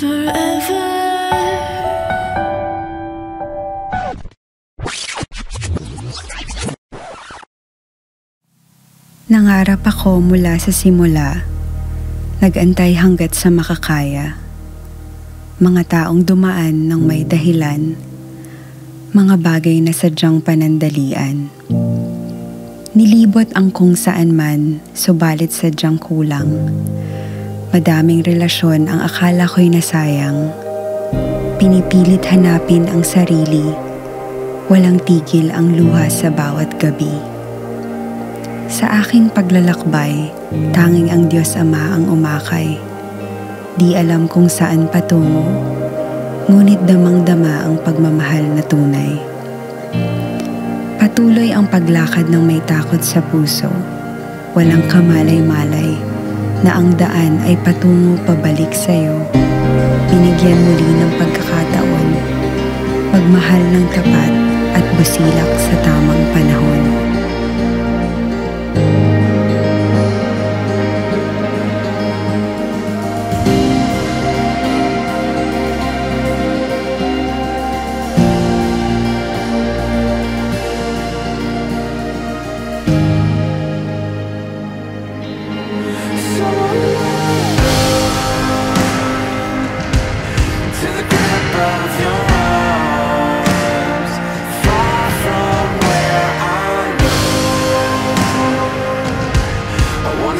Nangarap ako mula sa simula, nagantay hanggat sa makakaya. Mga taong dumaan ng may dahilan, mga bagay na sadyang panandalian. Nilibot ang kung saan man, subalit sadyang kulang. Madaming relasyon ang akala ko'y nasayang. Pinipilit hanapin ang sarili, walang tigil ang luha sa bawat gabi. Sa aking paglalakbay, tanging ang Diyos Ama ang umakay. Di alam kung saan patungo, ngunit damang-dama ang pagmamahal na tunay. Patuloy ang paglakad ng may takot sa puso, walang kamalay-malay, na ang daan ay patungo pabalik sa iyo. Binigyan muli ng pagkakataon, magmahal ng tapat at busilak sa tamang panahon.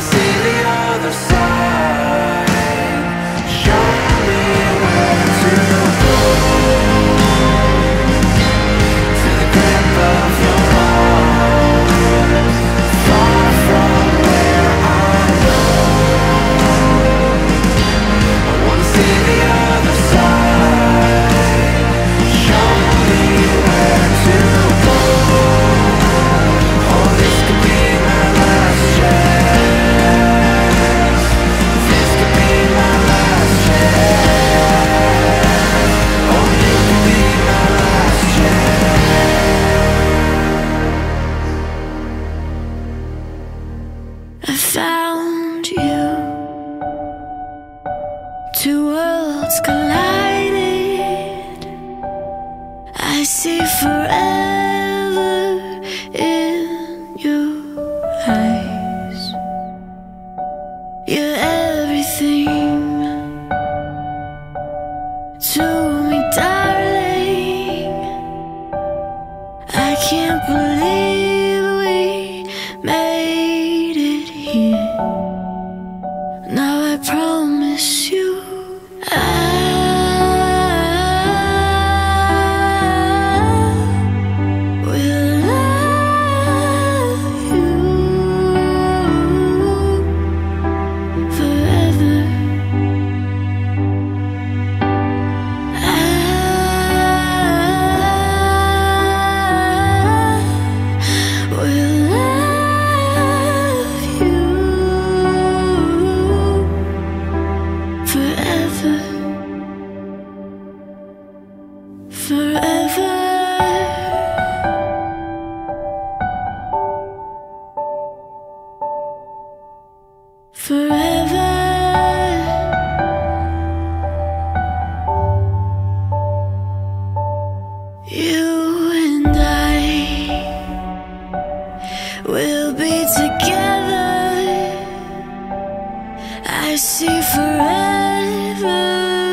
See Sicilian collided. I see forever in your eyes. You're everything to me, darling. I can't believe love I see forever.